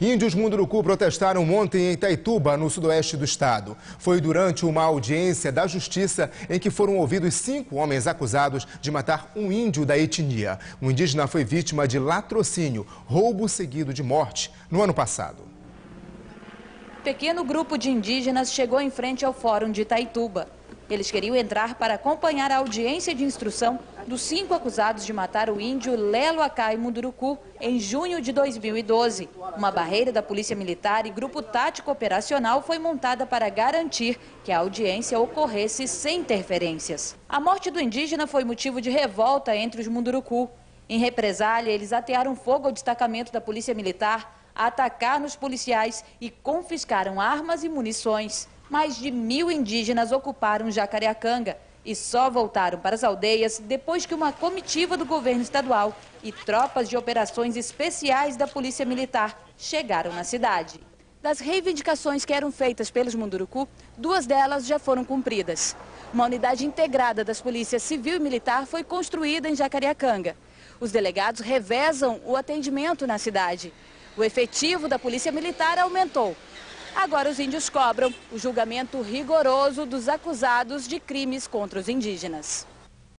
Índios Munduruku protestaram ontem em Itaituba, no sudoeste do estado. Foi durante uma audiência da justiça em que foram ouvidos cinco homens acusados de matar um índio da etnia. O indígena foi vítima de latrocínio, roubo seguido de morte, no ano passado. Pequeno grupo de indígenas chegou em frente ao Fórum de Itaituba. Eles queriam entrar para acompanhar a audiência de instrução dos cinco acusados de matar o índio Lelo Acai Munduruku em junho de 2012. Uma barreira da Polícia Militar e Grupo Tático Operacional foi montada para garantir que a audiência ocorresse sem interferências. A morte do indígena foi motivo de revolta entre os Munduruku. Em represália, eles atearam fogo ao destacamento da Polícia Militar, atacaram os policiais e confiscaram armas e munições mais de mil indígenas ocuparam Jacareacanga e só voltaram para as aldeias depois que uma comitiva do governo estadual e tropas de operações especiais da Polícia Militar chegaram na cidade. Das reivindicações que eram feitas pelos Munduruku, duas delas já foram cumpridas. Uma unidade integrada das polícias civil e militar foi construída em Jacareacanga. Os delegados revezam o atendimento na cidade. O efetivo da Polícia Militar aumentou Agora os índios cobram o julgamento rigoroso dos acusados de crimes contra os indígenas.